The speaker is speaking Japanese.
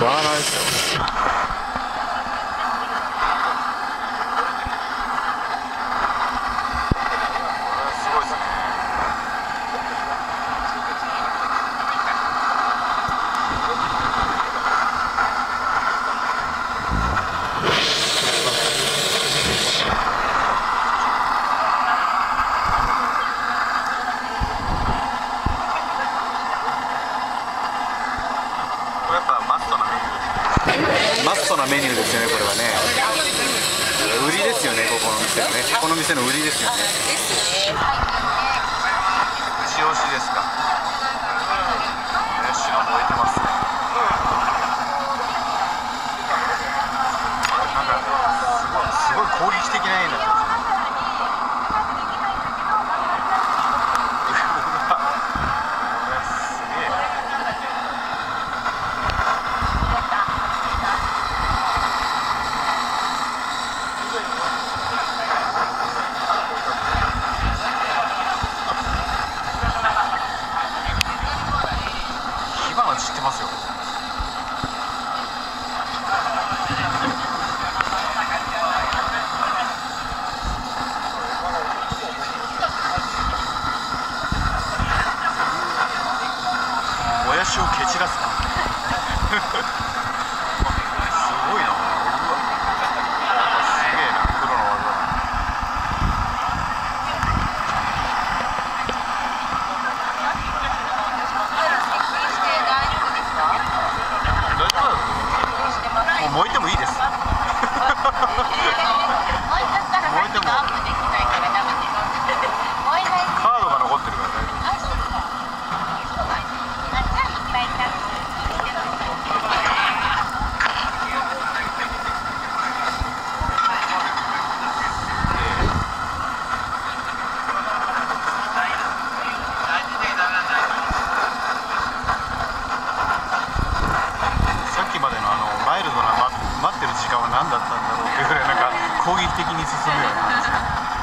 Bye. マストなメニューですよねこれはね。売りですよねここの店のね。この店の売りですよね。ですしですか。牛が燃えてますね。なんかすごいすごい攻撃的な絵になってますねうわこれすげえ知ってますよ。もやしを蹴散らすかすごいなうわすげえなプロの技だして大丈夫ですか？大丈夫だしてます。もう燃えてもいいです燃えちゃったらさっきのアップできないからダメです。燃えない。カードが残ってるから大丈夫あ、そうか。そうなんですあ、じゃあいっぱいちゃんとしてます。さっきまでのあのマイルドな、ま、待ってる時間は何だったんだろうっていうぐらいなんか攻撃的に進むような話